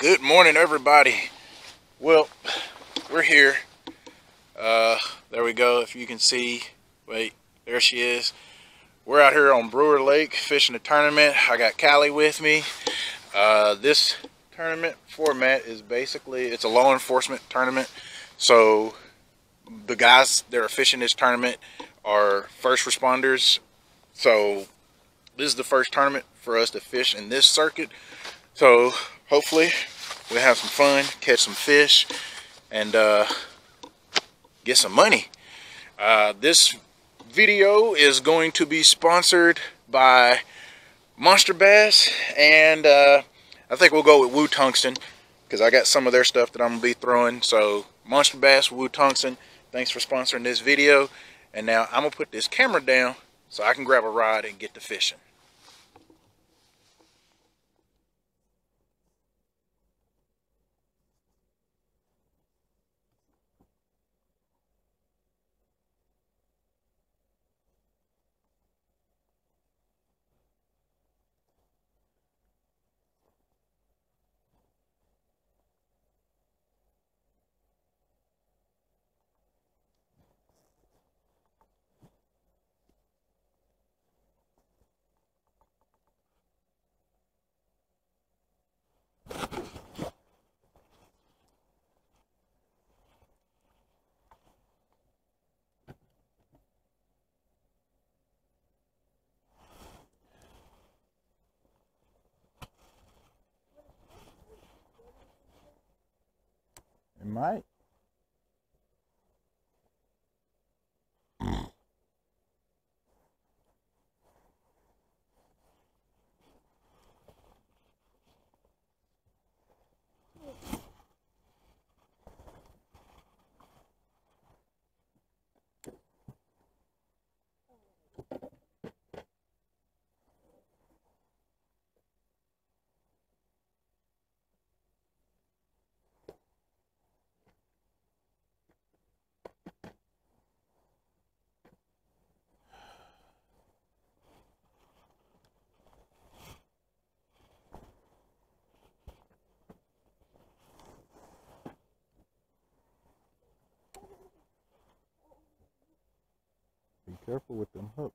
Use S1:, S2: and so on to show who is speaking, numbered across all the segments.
S1: Good morning, everybody. Well, we're here. Uh, there we go. If you can see, wait, there she is. We're out here on Brewer Lake fishing a tournament. I got Callie with me. Uh, this tournament format is basically, it's a law enforcement tournament. So the guys that are fishing this tournament are first responders. So this is the first tournament for us to fish in this circuit. So hopefully we'll have some fun, catch some fish, and uh, get some money. Uh, this video is going to be sponsored by Monster Bass, and uh, I think we'll go with WooTungsten because I got some of their stuff that I'm going to be throwing. So Monster Bass, WooTungsten, thanks for sponsoring this video. And now I'm going to put this camera down so I can grab a rod and get to fishing. It careful with them hooks.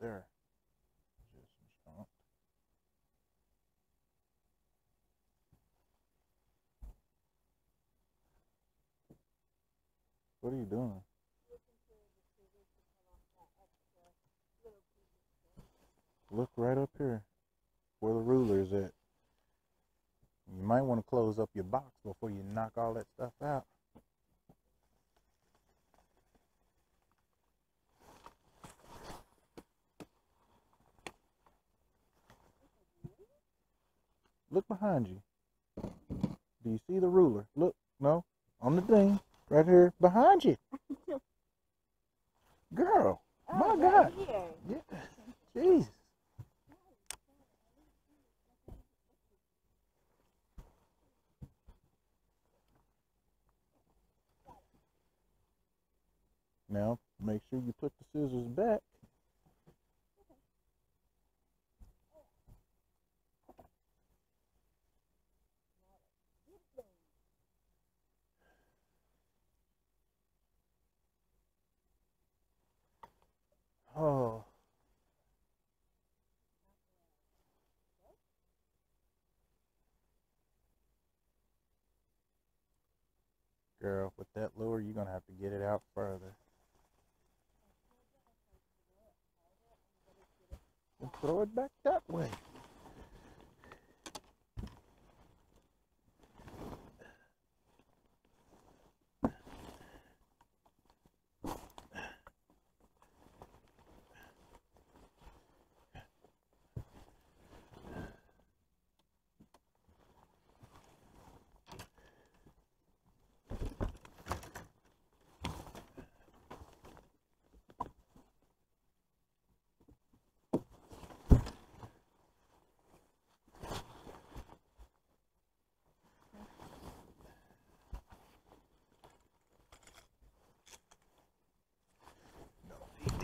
S1: There. Just. What are you doing? Look right up here where the ruler is at. You might want to close up your box before you knock all that stuff out. Look behind you. Do you see the ruler? Look, no, on the thing, right here behind you. Girl, oh, my
S2: Oh,
S1: God.
S2: right here.
S1: Yeah, Jesus. Now, make sure you put the scissors back. Oh. Girl, with that lure, you're going to have to get it out further. And throw it back that way.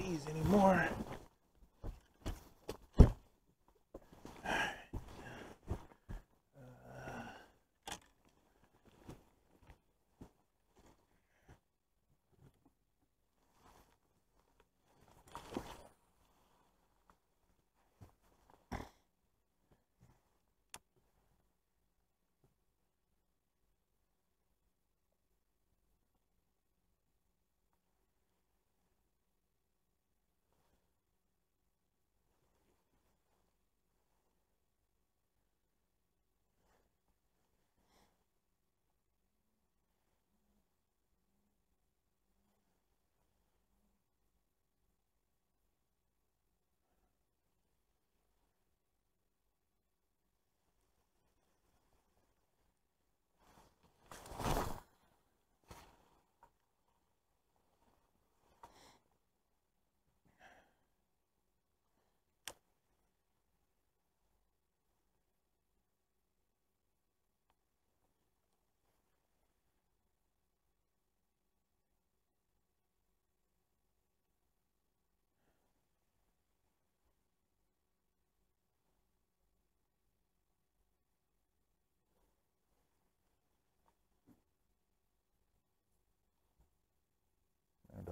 S1: These anymore.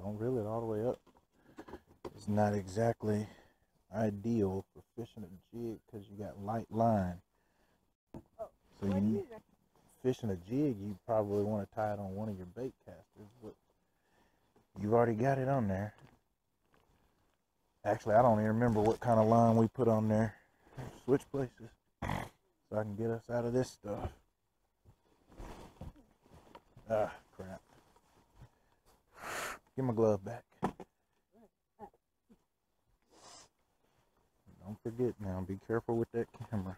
S1: Don't reel it all the way up. It's not exactly ideal for fishing a jig because you got light line. So you
S2: is
S1: fishing a jig, you probably want to tie it on one of your bait casters, but you've already got it on there. Actually, I don't even remember what kind of line we put on there. Switch places so I can get us out of this stuff. Ah, Give my glove back. Don't forget now, be careful with that camera.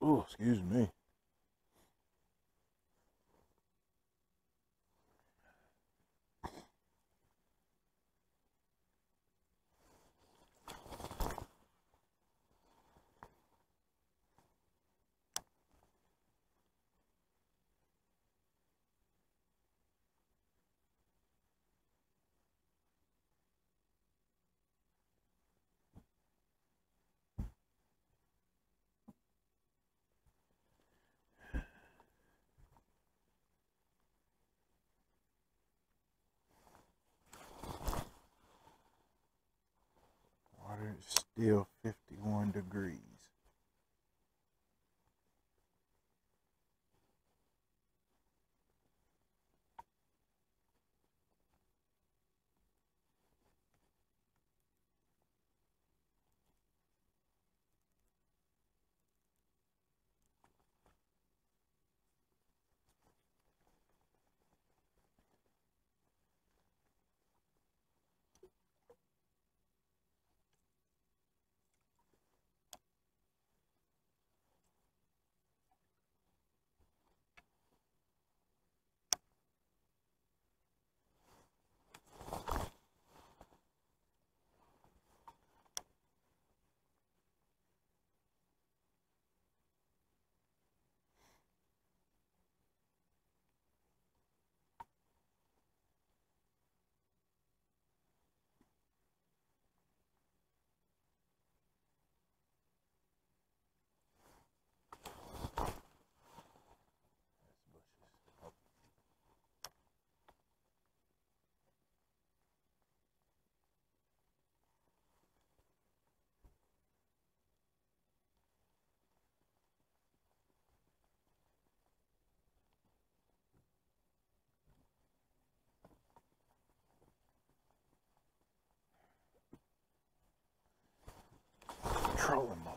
S1: Oh, excuse me. Water is still 51 degrees. Trolling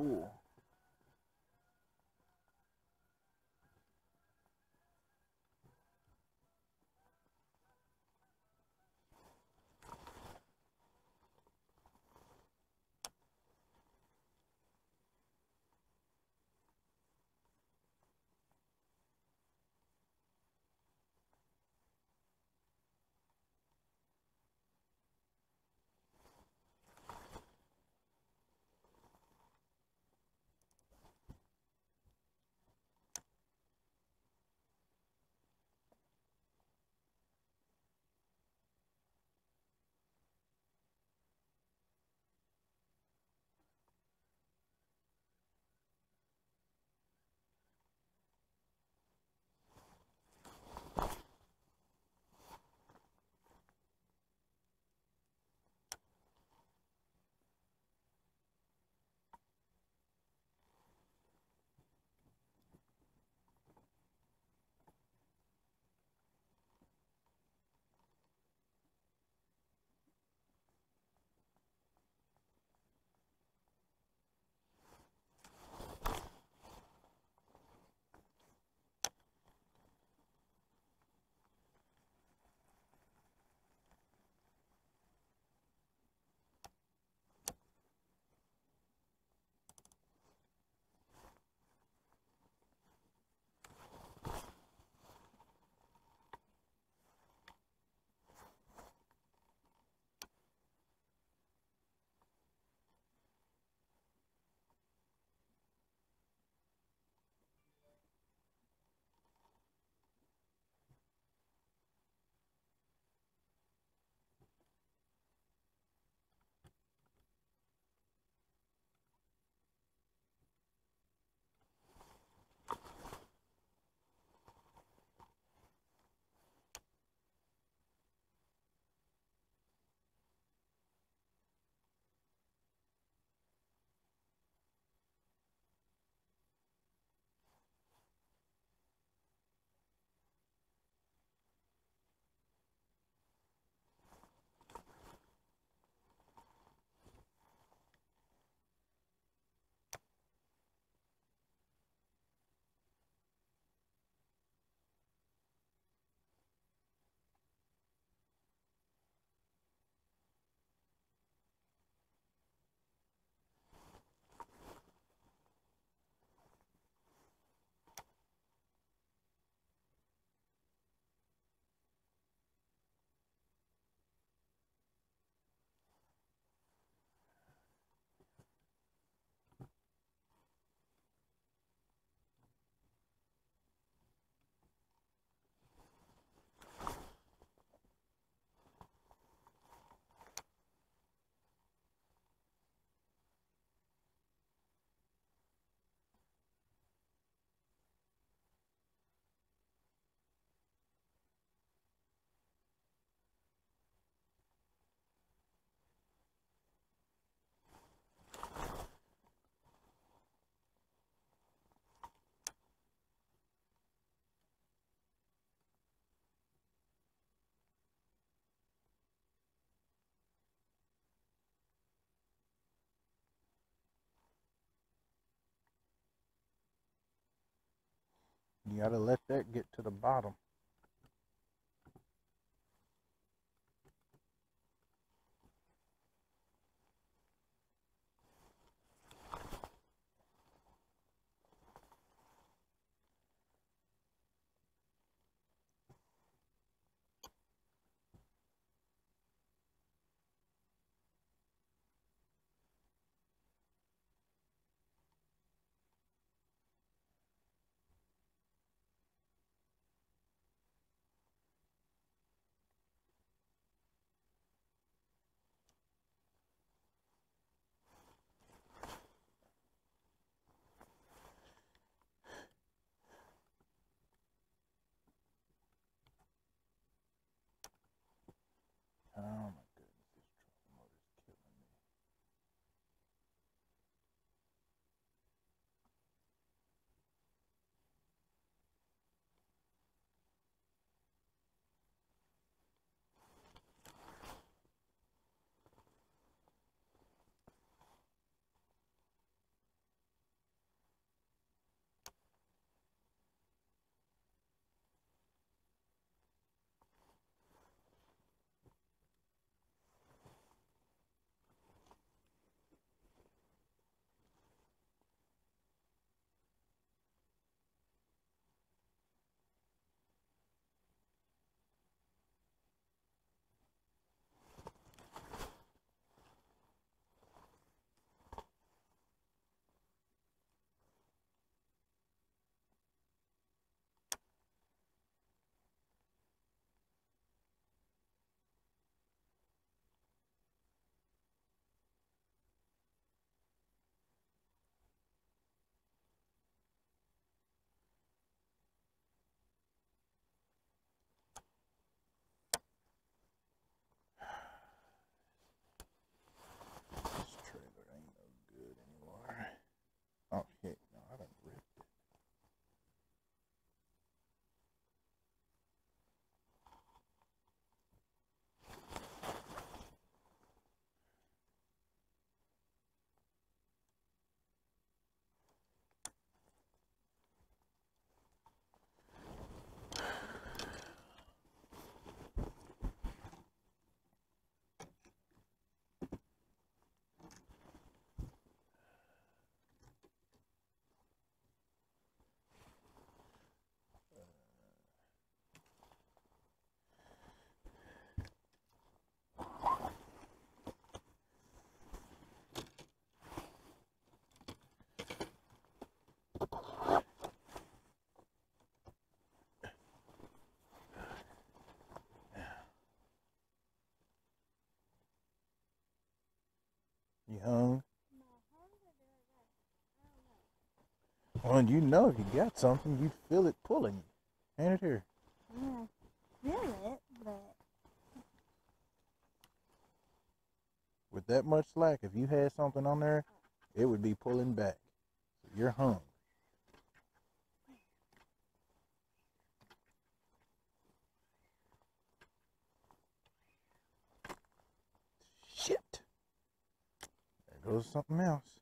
S1: Ooh. You gotta let that get to the bottom. You hung? Well, you know if you got something, you'd feel it pulling you. Hand it here.
S2: Yeah, feel it, but
S1: With that much slack, if you had something on there, it would be pulling back. So you're hung. Shit. There goes something else.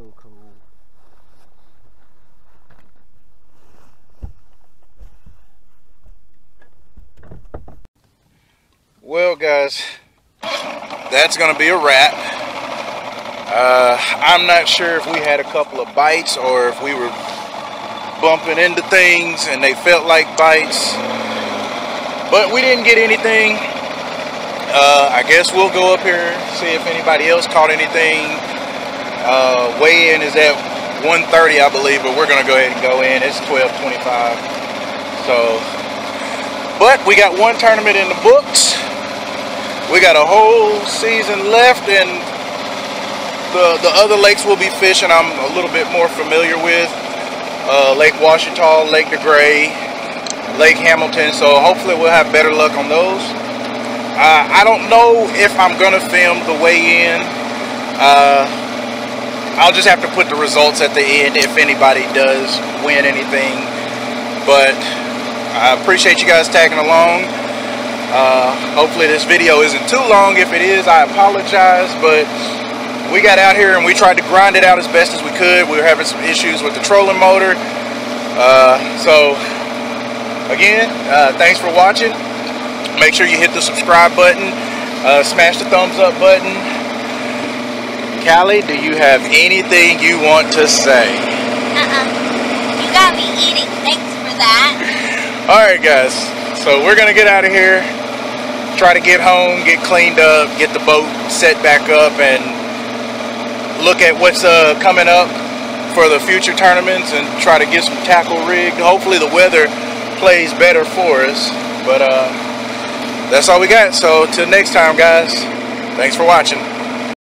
S3: So cool.
S1: Well, guys, that's going to be a wrap. Uh, I'm not sure if we had a couple of bites or if we were bumping into things and they felt like bites. But we didn't get anything. Uh, I guess we'll go up here, see if anybody else caught anything. Uh, weigh-in is at 1.30, I believe, but we're going to go ahead and go in. It's 12.25. So, but we got one tournament in the books. We got a whole season left, and the, the other lakes we'll be fishing I'm a little bit more familiar with. Uh, Lake Ouachita, Lake DeGray, Lake Hamilton, so hopefully we'll have better luck on those. Uh, I don't know if I'm going to film the weigh-in. Uh, I'll just have to put the results at the end if anybody does win anything. But I appreciate you guys tagging along. Uh, hopefully this video isn't too long. If it is, I apologize, but we got out here and we tried to grind it out as best as we could. We were having some issues with the trolling motor. Uh, so, again, uh, thanks for watching. Make sure you hit the subscribe button, uh, smash the thumbs up button. Callie, do you have anything you want to say?
S2: Uh-uh. You got me eating. Thanks for that.
S1: All right, guys. So we're gonna get out of here. Try to get home, get cleaned up, get the boat set back up, and look at what's uh, coming up for the future tournaments, and try to get some tackle rigged. Hopefully, the weather plays better for us. But uh, that's all we got. So till next time, guys. Thanks for watching.